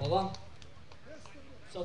我忘